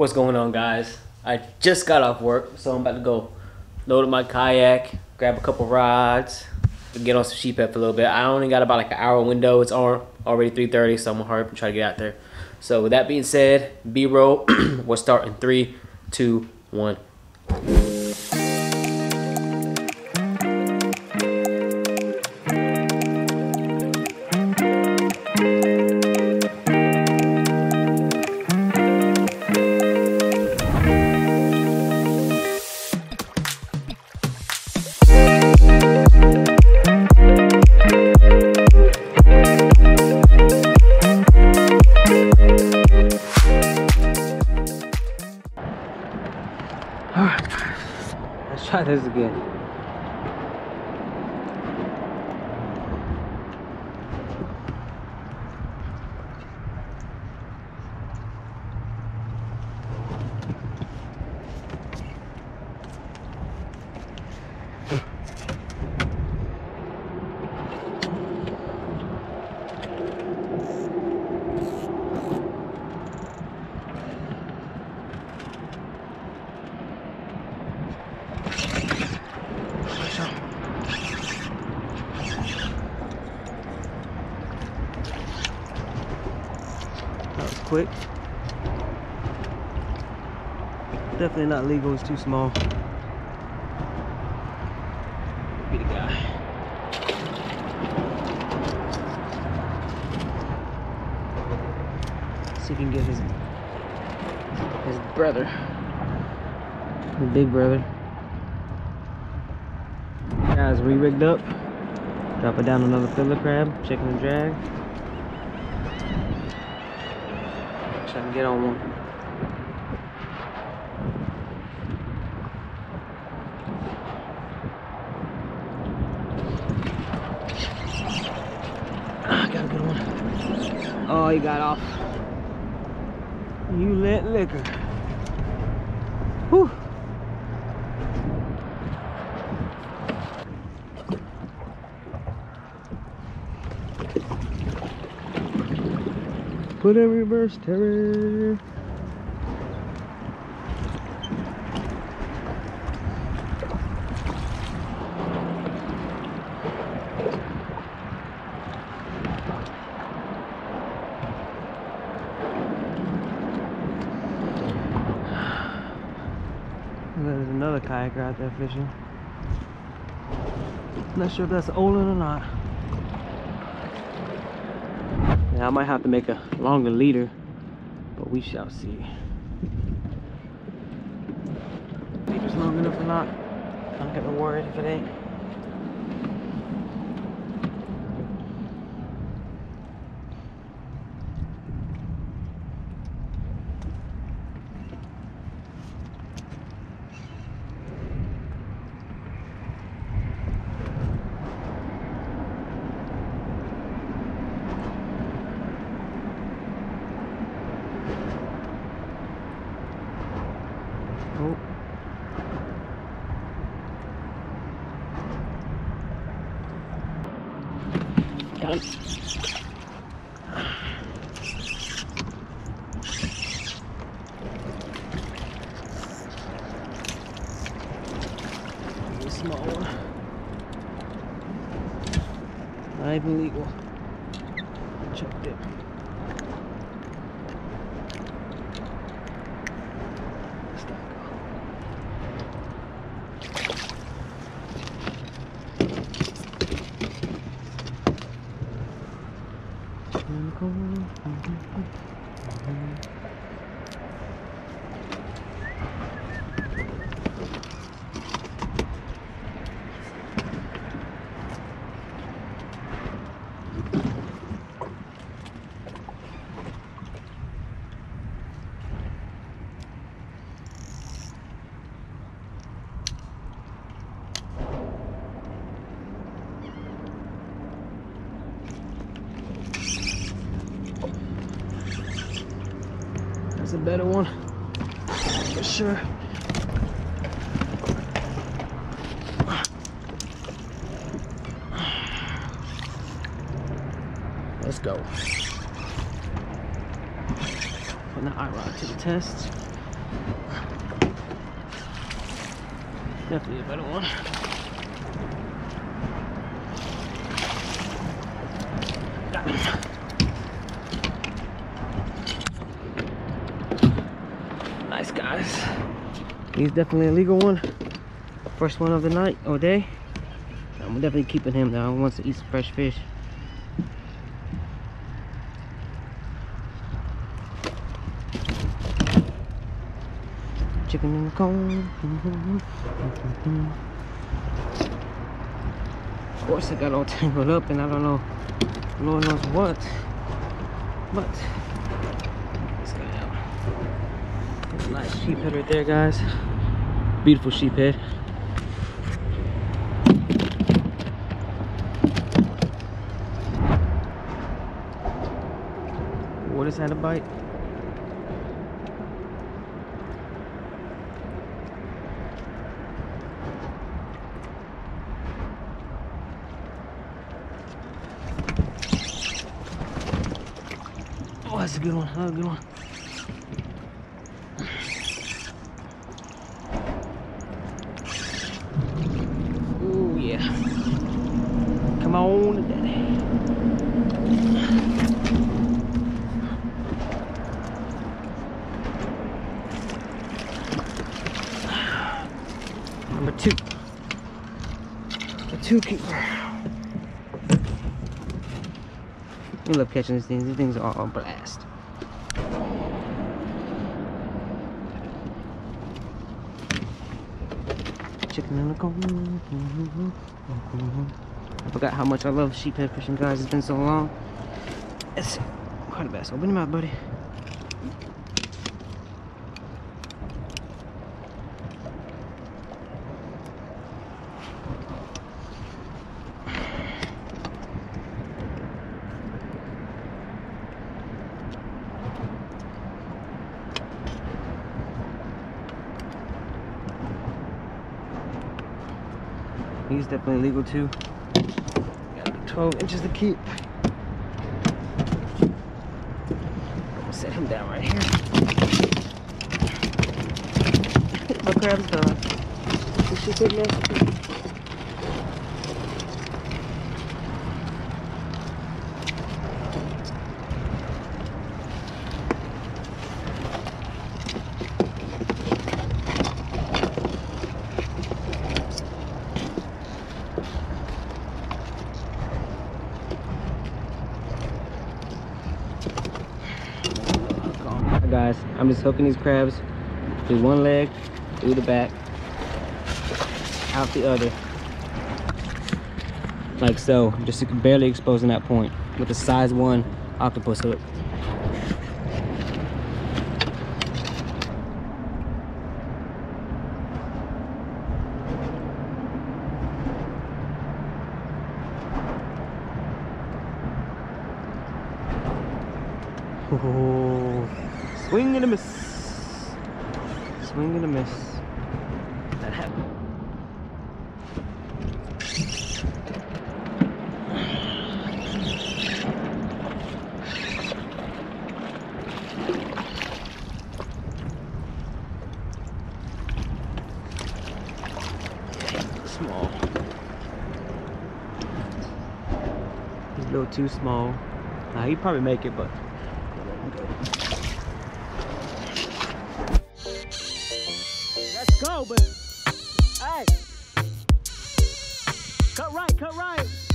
What's going on, guys? I just got off work, so I'm about to go load up my kayak, grab a couple rods, get on some sheephead for a little bit. I only got about like an hour window. It's already 3:30, so I'm gonna hurry up and try to get out there. So with that being said, B-roll, we'll start in three, two, one. Try quick. Definitely not legal, it's too small. Be the guy. See if he can get his his brother. His big brother. Guys, we rigged up. Drop it down another fiddler crab, chicken and drag. Trying get on one. Ah, got a good one. Oh, he got off. You lit liquor. Put in reverse, Terry. There's another kayaker out there fishing. Not sure if that's Olin or not. I might have to make a longer leader, but we shall see. Leader's long enough or not. I'm getting worried if it ain't. Oh. Got him. Small. Not even legal. Checked it. Let's not go. That's a better one. For sure. Let's go. Putting the eye rod to the test. Definitely a better one. Nice guys. He's definitely a legal one. First one of the night or day. I'm definitely keeping him though. He wants to eat some fresh fish. Chicken in the cone. Of course, it got all tangled up, and I don't know, Lord knows what. But this guy out. Nice sheep head right there, guys. Beautiful sheep head. What is that a bite? Oh, that's a good one. That's a good one. Ooh, yeah. Come on, daddy. Number two. The two keeper. We love catching these things. These things are a blast. Chicken in the corn. I forgot how much I love sheephead fishing, guys. It's been so long. It's quite a best. Open your mouth, buddy. He's definitely legal too. Got 12 inches to keep. I'll set him down right here. My crab's gone. Is she good now? Guys i'm just hooking these crabs. Through one leg through the back out the other. Like so just barely exposing that point with a size one octopus hook. Oh, swing and a miss. Swing and a miss. That happened. Small. He's a little too small. Nah, he'd probably make it, but go, but hey, cut right, cut right.